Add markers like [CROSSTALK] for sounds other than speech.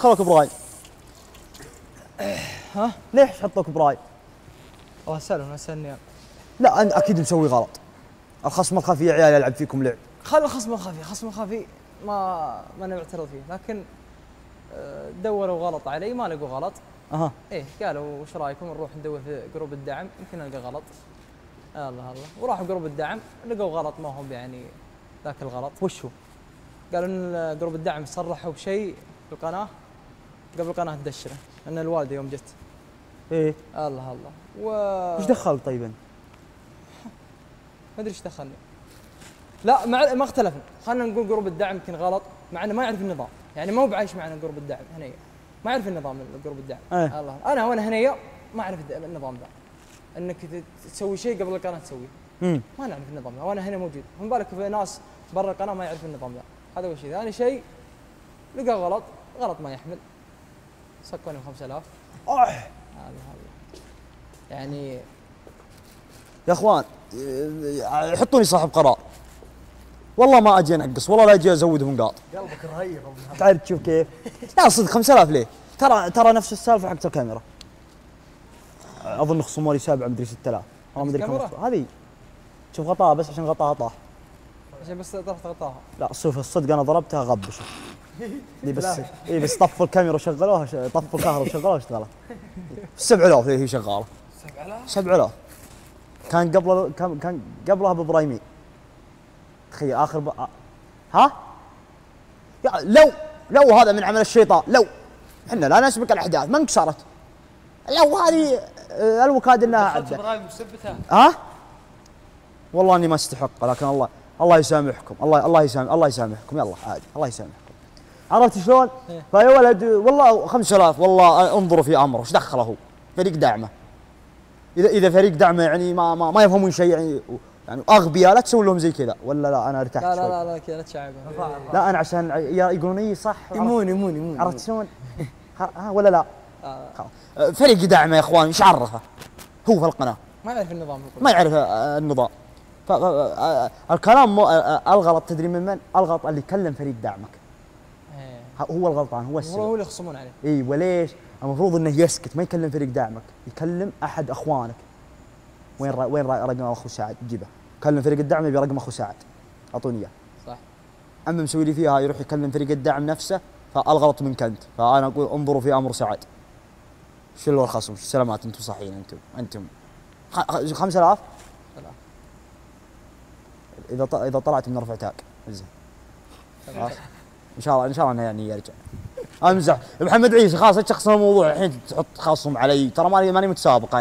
خلوك براي. ها؟ ليش حطوك براي؟ الله يسلم اسالني لا انت أكيد مسوي غلط. الخصم الخفي يا عيال يلعب فيكم لعب. خل الخصم الخفي الخصم الخفي ما ما أنا معترض فيه لكن آه، دوروا غلط علي ما لقوا غلط. أها. إيه قالوا وش رأيكم نروح ندور في جروب الدعم؟ يمكن نلقى غلط. الله الله وراحوا جروب الدعم لقوا غلط ما هم يعني ذاك الغلط. وش هو؟ قالوا إن جروب الدعم صرحوا بشيء في القناة. قبل القناه تنشره ان الوالدة يوم جت. إيه. الله الله. و وش دخل طيب؟ ما أدري إيش دخلني. لا مع ما اختلفنا. خلينا نقول جروب الدعم يمكن غلط مع إنه ما يعرف النظام. يعني مو بعايش معنا جروب الدعم هنية. ما يعرف النظام جروب الدعم. إيه. الله. أنا وأنا هنية ما أعرف النظام ذا. إنك تسوي شيء قبل القناة تسويه. ما نعرف النظام ذا. وأنا هنا موجود. فما بالك في ناس برا القناة ما يعرف النظام ذا. هذا أول شيء. ثاني شيء لقى غلط غلط ما يحمل. صكوني 5000 أوه. هذا هذا. يعني يا أخوان يحطوني صاحب قرار. والله ما أجي انقص والله لا أجي ازودهم نقاط قلبك رهيب تعرف تشوف كيف؟ لا صدق 5000 ليه؟ ترى ترى نفس السالفة حقت الكاميرا. أظن خصموا لي سبعه مدري 6000 والله مدري كم هذه. شوف غطاها بس عشان غطاها طاح. عشان بس تعرف تغطاها. لا شوف الصدق أنا ضربتها غب شوف. دي بس اي بس طفوا الكاميرا وشغلوها طفوا الكهرباء وشغلوها واشتغلت 7000 هي شغالة. 7000 7000 كان قبل كان كان قبلها بابراهيمي تخيل آخر ب... ها؟ يا لو لو هذا من عمل الشيطان لو. إحنا لا نسبق الأحداث ما انكسرت. لو هذه آه، الوكاد إنها مثبتها ها؟ والله إني ما استحق لكن الله الله يسامحكم. الله الله يسامح الله يسامحكم. يلا عادي. الله يسامحكم عرفت شلون؟ إيه. فيا ولد والله 5000 والله انظروا في أمره إيش دخله هو؟ فريق دعمه إذا إذا فريق دعمه يعني ما ما, ما يفهمون شيء يعني يعني أغبياء لا تسوون لهم زي كذا ولا لا أنا ارتحت لا لا لا لا كذا لا تشعبها لا أنا عشان يا- يقولون اي صح يمون يمون يمون عرفت شلون؟ [LAUGHS] ها ولا لا؟ آه،. فريق دعمه يا إخوان إيش عرفه؟ هو في القناة ما يعرف النظام ما يعرف آه، النظام آه، الكلام مو الغلط تدري من من؟ الغلط اللي كلم فريق دعمك هو الغلطان هو السبب. هو اللي يخصمون عليه. إي وليش؟ المفروض إنه يسكت ما يكلم فريق دعمك يكلم أحد أخوانك. وين را وين را رقم أخو سعد؟ جيبه. كلم فريق الدعم يبي رقم أخو سعد. أعطوني إياه. صح. أما مسوي لي فيها يروح يكلم فريق الدعم نفسه فالغلط منك انت فأنا أقول انظروا في أمر سعد. شلوا الخصم؟ سلامات؟ أنتم صحيين أنتم أنتم. خ- خ- 5000 سلام. إذا إذا طلعت من رفع تاج زين. خلاص. إن شاء الله إن شاء الله يعني يرجع. أمزح. محمد عيسى خلاص لا تشخصن الموضوع الحين تحط خاصم علي. ترى ماني ماني متسابق.